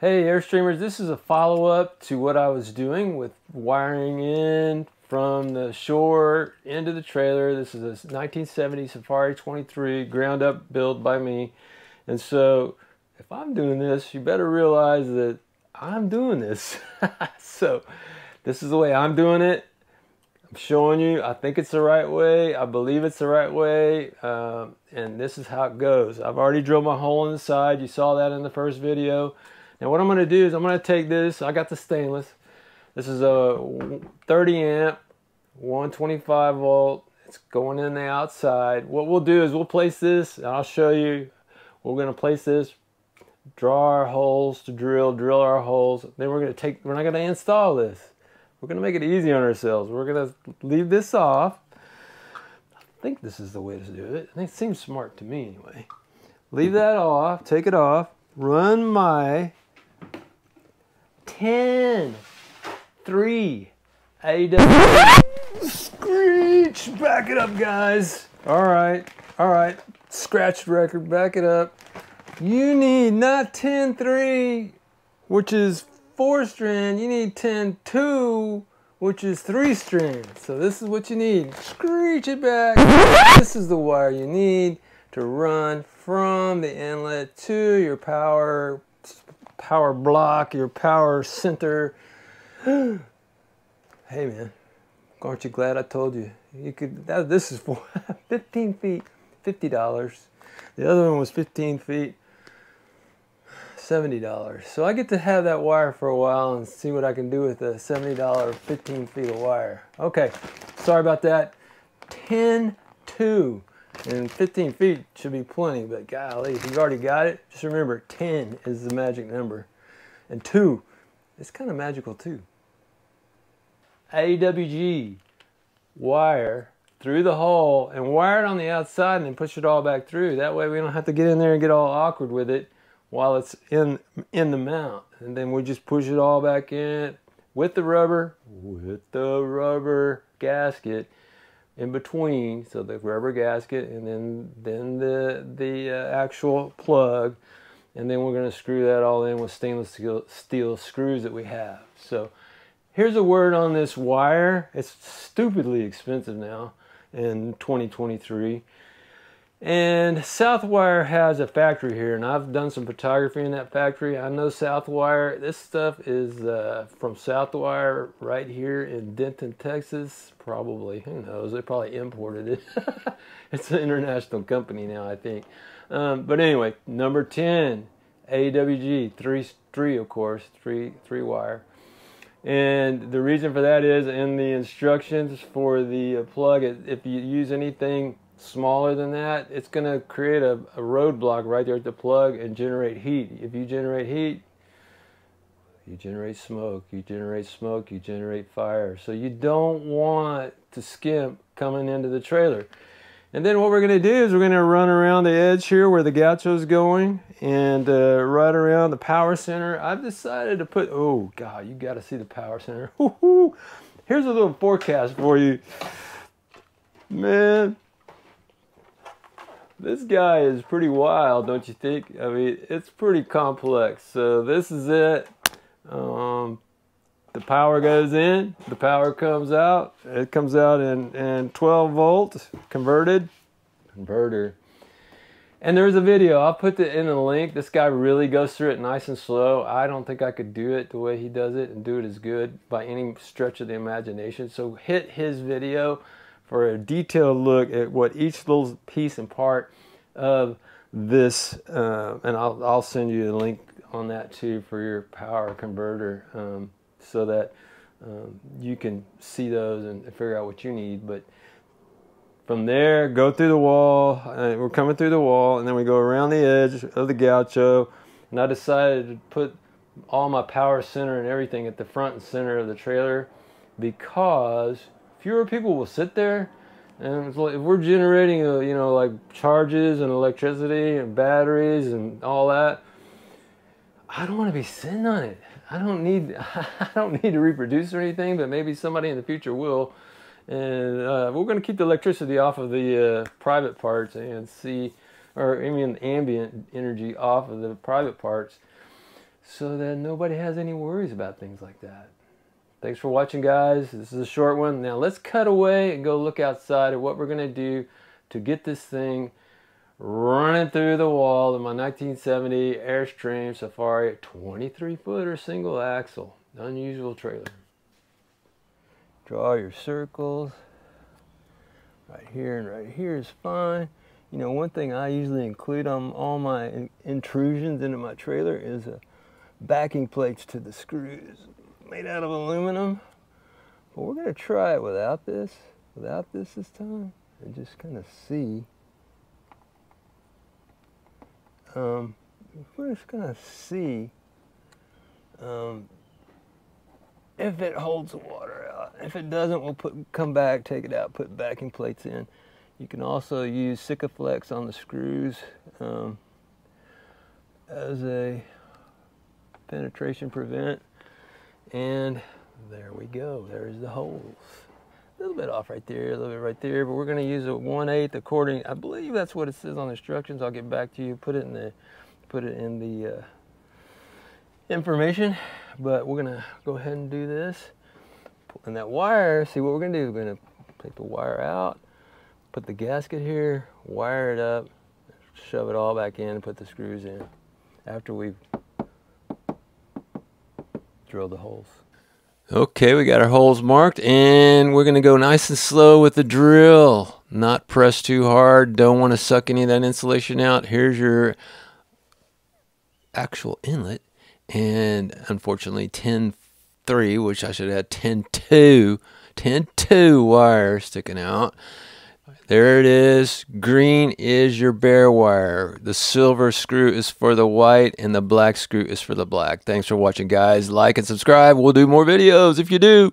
Hey Airstreamers, this is a follow-up to what I was doing with wiring in from the shore into the trailer. This is a 1970 Safari 23 ground up build by me. And so if I'm doing this, you better realize that I'm doing this. so this is the way I'm doing it. I'm showing you. I think it's the right way. I believe it's the right way. Um, and this is how it goes. I've already drilled my hole in the side. You saw that in the first video. Now what I'm going to do is I'm going to take this. I got the stainless. This is a 30 amp, 125 volt. It's going in the outside. What we'll do is we'll place this. I'll show you. We're going to place this draw our holes to drill, drill our holes. Then we're going to take, we're not going to install this. We're going to make it easy on ourselves. We're going to leave this off. I think this is the way to do it. It seems smart to me anyway. Leave that off, take it off, run my 10, 3, AW. Screech! Back it up, guys. All right, all right. Scratch record, back it up. You need not 10-3, which is four strand. You need 10-2, which is three strand. So this is what you need. Screech it back. This is the wire you need to run from the inlet to your power power block, your power center. hey man, aren't you glad I told you? You could. That, this is for 15 feet, fifty dollars. The other one was 15 feet. $70. So I get to have that wire for a while and see what I can do with a $70 15 feet of wire. Okay, sorry about that. 10 2 and 15 feet should be plenty, but golly, if you've already got it, just remember 10 is the magic number. And 2 it's kind of magical too. AWG wire through the hole and wire it on the outside and then push it all back through. That way we don't have to get in there and get all awkward with it while it's in in the mount and then we just push it all back in with the rubber with the rubber gasket in between so the rubber gasket and then then the the uh, actual plug. And then we're going to screw that all in with stainless steel, steel screws that we have. So here's a word on this wire. It's stupidly expensive now in 2023 and Southwire has a factory here, and I've done some photography in that factory. I know Southwire. This stuff is uh, from Southwire right here in Denton, Texas. Probably, who knows? They probably imported it. it's an international company now, I think. Um, but anyway, number 10, AWG, three, three of course, three, three wire. And the reason for that is in the instructions for the plug, if you use anything smaller than that, it's going to create a, a roadblock right there at the plug and generate heat. If you generate heat, you generate smoke, you generate smoke, you generate fire. So you don't want to skimp coming into the trailer. And then what we're going to do is we're going to run around the edge here where the gaucho is going and uh, right around the power center. I've decided to put, oh God, you got to see the power center. Here's a little forecast for you. Man, this guy is pretty wild, don't you think? I mean, it's pretty complex. So this is it. Um, the power goes in, the power comes out. It comes out in, in 12 volt converted converter. And there's a video. I'll put it in the link. This guy really goes through it nice and slow. I don't think I could do it the way he does it and do it as good by any stretch of the imagination. So hit his video for a detailed look at what each little piece and part of this, uh, and I'll, I'll send you the link on that too for your power converter um, so that um, you can see those and figure out what you need. But from there, go through the wall. Uh, we're coming through the wall, and then we go around the edge of the gaucho. And I decided to put all my power center and everything at the front and center of the trailer because fewer people will sit there. And if we're generating, uh, you know, like charges and electricity and batteries and all that, I don't want to be sitting on it. I don't need, I don't need to reproduce or anything, but maybe somebody in the future will. And uh, we're going to keep the electricity off of the uh, private parts and see, or I mean ambient energy off of the private parts. so that nobody has any worries about things like that. Thanks for watching, guys. This is a short one. Now let's cut away and go look outside at what we're going to do to get this thing running through the wall of my 1970 Airstream Safari 23 footer single axle. Unusual trailer. Draw your circles. Right here and right here is fine. You know, one thing I usually include on all my intrusions into my trailer is uh, backing plates to the screws made out of aluminum. But we're going to try it without this, without this this time, and just kind of see. Um, we're just going to see um, if it holds the water out. If it doesn't, we'll put come back, take it out, put backing plates in. You can also use Sikaflex on the screws um, as a penetration prevent. And there we go. There's the holes. A little bit off right there, a little bit right there, but we're going to use a 1 8 according. I believe that's what it says on the instructions. I'll get back to you. Put it in the put it in the uh, information. But we're going to go ahead and do this. And that wire, see what we're going to do. We're going to take the wire out, put the gasket here, wire it up, shove it all back in, and put the screws in. After we've drilled the holes. Okay, we got our holes marked, and we're going to go nice and slow with the drill. Not press too hard. Don't want to suck any of that insulation out. Here's your actual inlet and unfortunately 10 3 which I should have 10 2 10 2 wire sticking out there it is. Green is your bare wire. The silver screw is for the white and the black screw is for the black. Thanks for watching guys. Like and subscribe. We'll do more videos if you do